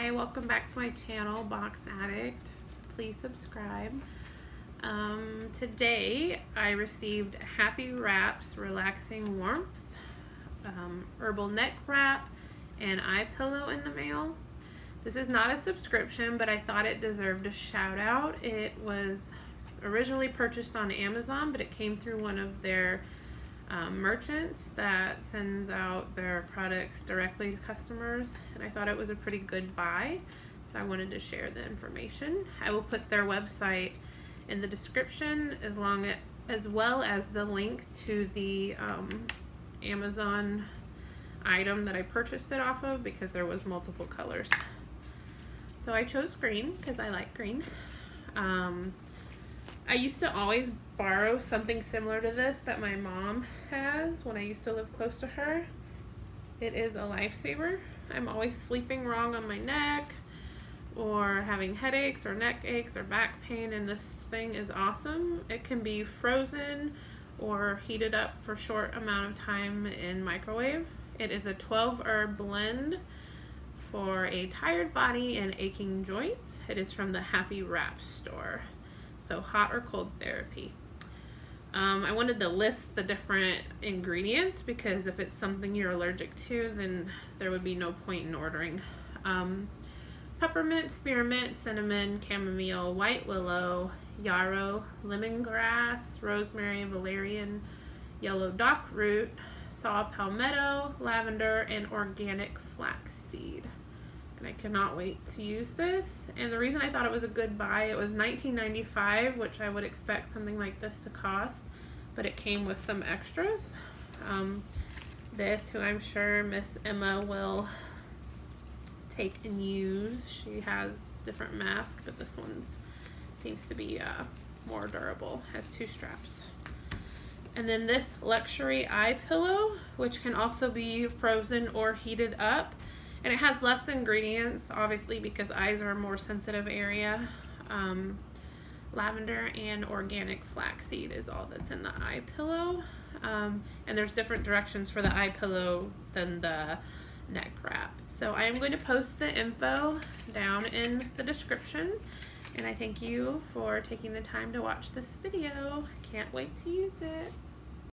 Hi, welcome back to my channel, Box Addict. Please subscribe. Um, today I received Happy Wraps Relaxing Warmth, um, Herbal Neck Wrap, and Eye Pillow in the mail. This is not a subscription, but I thought it deserved a shout out. It was originally purchased on Amazon, but it came through one of their um, merchants that sends out their products directly to customers and I thought it was a pretty good buy so I wanted to share the information. I will put their website in the description as long as, as well as the link to the um, Amazon item that I purchased it off of because there was multiple colors. So I chose green because I like green. Um, I used to always borrow something similar to this that my mom has when I used to live close to her. It is a lifesaver. I'm always sleeping wrong on my neck or having headaches or neck aches or back pain and this thing is awesome. It can be frozen or heated up for short amount of time in microwave. It is a 12 herb blend for a tired body and aching joints. It is from the Happy Wrap store so hot or cold therapy. Um, I wanted to list the different ingredients because if it's something you're allergic to, then there would be no point in ordering. Um, peppermint, spearmint, cinnamon, chamomile, white willow, yarrow, lemongrass, rosemary, valerian, yellow dock root, saw palmetto, lavender, and organic flaxseed and I cannot wait to use this. And the reason I thought it was a good buy, it was $19.95, which I would expect something like this to cost, but it came with some extras. Um, this, who I'm sure Miss Emma will take and use. She has different masks, but this one seems to be uh, more durable, has two straps. And then this luxury eye pillow, which can also be frozen or heated up. And it has less ingredients, obviously, because eyes are a more sensitive area. Um, lavender and organic flaxseed is all that's in the eye pillow. Um, and there's different directions for the eye pillow than the neck wrap. So I am going to post the info down in the description. And I thank you for taking the time to watch this video. Can't wait to use it.